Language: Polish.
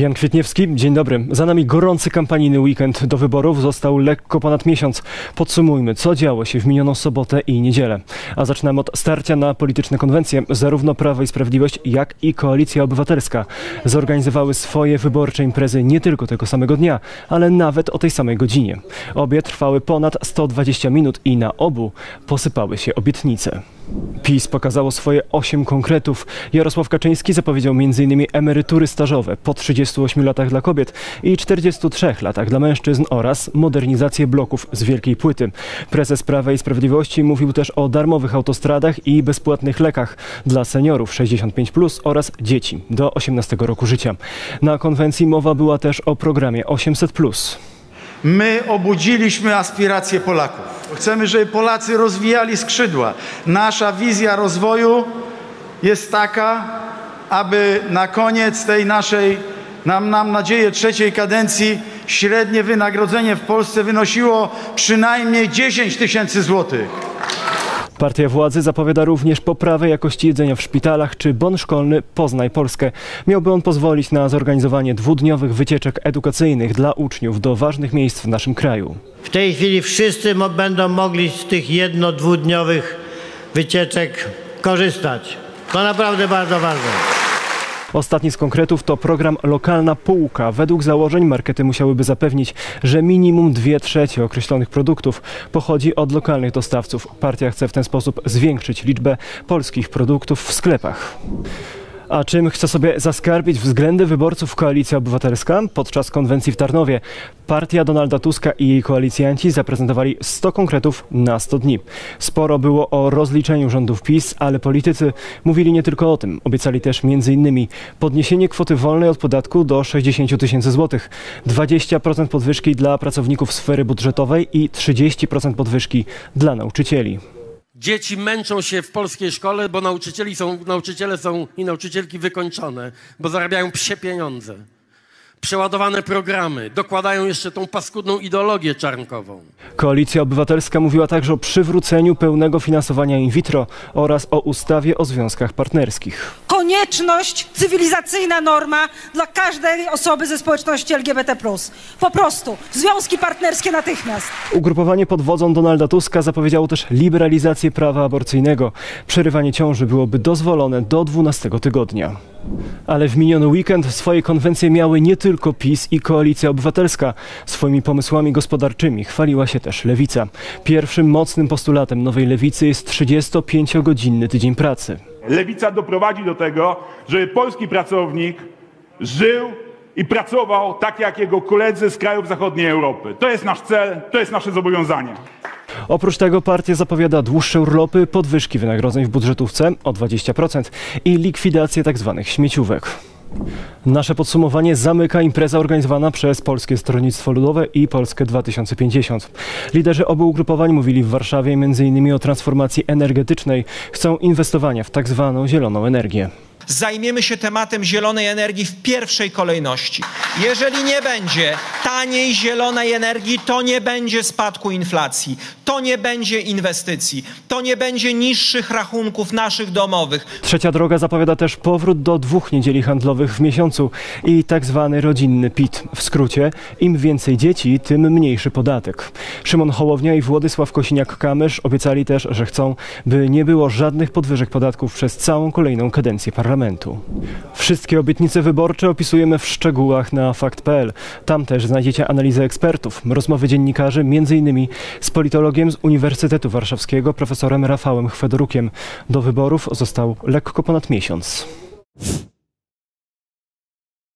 Jan Kwietniewski, dzień dobry. Za nami gorący kampanijny weekend do wyborów. Został lekko ponad miesiąc. Podsumujmy, co działo się w minioną sobotę i niedzielę. A zaczynamy od starcia na polityczne konwencje. Zarówno Prawo i Sprawiedliwość, jak i Koalicja Obywatelska zorganizowały swoje wyborcze imprezy nie tylko tego samego dnia, ale nawet o tej samej godzinie. Obie trwały ponad 120 minut i na obu posypały się obietnice. PiS pokazało swoje 8 konkretów. Jarosław Kaczyński zapowiedział m.in. emerytury stażowe po 38 latach dla kobiet i 43 latach dla mężczyzn oraz modernizację bloków z wielkiej płyty. Prezes Prawa i Sprawiedliwości mówił też o darmowych autostradach i bezpłatnych lekach dla seniorów 65 plus oraz dzieci do 18 roku życia. Na konwencji mowa była też o programie 800 plus. My obudziliśmy aspiracje Polaków. Chcemy, żeby Polacy rozwijali skrzydła. Nasza wizja rozwoju jest taka, aby na koniec tej naszej, nam, mam nadzieję, trzeciej kadencji średnie wynagrodzenie w Polsce wynosiło przynajmniej 10 tysięcy złotych. Partia władzy zapowiada również poprawę jakości jedzenia w szpitalach czy bon szkolny Poznaj Polskę. Miałby on pozwolić na zorganizowanie dwudniowych wycieczek edukacyjnych dla uczniów do ważnych miejsc w naszym kraju. W tej chwili wszyscy będą mogli z tych jedno-dwudniowych wycieczek korzystać. To naprawdę bardzo ważne. Ostatni z konkretów to program Lokalna Półka. Według założeń markety musiałyby zapewnić, że minimum 2 trzecie określonych produktów pochodzi od lokalnych dostawców. Partia chce w ten sposób zwiększyć liczbę polskich produktów w sklepach. A czym chce sobie zaskarbić względy wyborców Koalicja Obywatelska? Podczas konwencji w Tarnowie partia Donalda Tuska i jej koalicjanci zaprezentowali 100 konkretów na 100 dni. Sporo było o rozliczeniu rządów PiS, ale politycy mówili nie tylko o tym. Obiecali też m.in. podniesienie kwoty wolnej od podatku do 60 tysięcy złotych, 20% podwyżki dla pracowników sfery budżetowej i 30% podwyżki dla nauczycieli. Dzieci męczą się w polskiej szkole, bo nauczycieli są, nauczyciele są i nauczycielki wykończone, bo zarabiają psie pieniądze. Przeładowane programy, dokładają jeszcze tą paskudną ideologię czarnkową. Koalicja Obywatelska mówiła także o przywróceniu pełnego finansowania in vitro oraz o ustawie o związkach partnerskich. Konieczność, cywilizacyjna norma dla każdej osoby ze społeczności LGBT. Po prostu związki partnerskie natychmiast. Ugrupowanie pod wodzą Donalda Tuska zapowiedziało też liberalizację prawa aborcyjnego. Przerywanie ciąży byłoby dozwolone do 12 tygodnia. Ale w miniony weekend swoje konwencje miały nie tylko PiS i Koalicja Obywatelska. Swoimi pomysłami gospodarczymi chwaliła się też Lewica. Pierwszym mocnym postulatem nowej Lewicy jest 35-godzinny tydzień pracy. Lewica doprowadzi do tego, żeby polski pracownik żył i pracował tak jak jego koledzy z krajów zachodniej Europy. To jest nasz cel, to jest nasze zobowiązanie. Oprócz tego partia zapowiada dłuższe urlopy, podwyżki wynagrodzeń w budżetówce o 20% i likwidację tzw. śmieciówek. Nasze podsumowanie zamyka impreza organizowana przez Polskie Stronnictwo Ludowe i Polskę 2050. Liderzy obu ugrupowań mówili w Warszawie m.in. o transformacji energetycznej. Chcą inwestowania w tzw. zieloną energię. zajmiemy się tematem zielonej energii w pierwszej kolejności. Jeżeli nie będzie taniej zielonej energii, to nie będzie spadku inflacji, to nie będzie inwestycji, to nie będzie niższych rachunków naszych domowych. Trzecia droga zapowiada też powrót do dwóch niedzieli handlowych w miesiącu i tak zwany rodzinny PIT. W skrócie, im więcej dzieci, tym mniejszy podatek. Szymon Hołownia i Władysław Kosiniak-Kamysz obiecali też, że chcą, by nie było żadnych podwyżek podatków przez całą kolejną kadencję parlamentu. Wszystkie obietnice wyborcze opisujemy w szczegółach na fakt.pl. Tam też znajdziecie analizę ekspertów, rozmowy dziennikarzy, m.in. z politologiem z Uniwersytetu Warszawskiego, profesorem Rafałem Chwedorukiem. Do wyborów został lekko ponad miesiąc.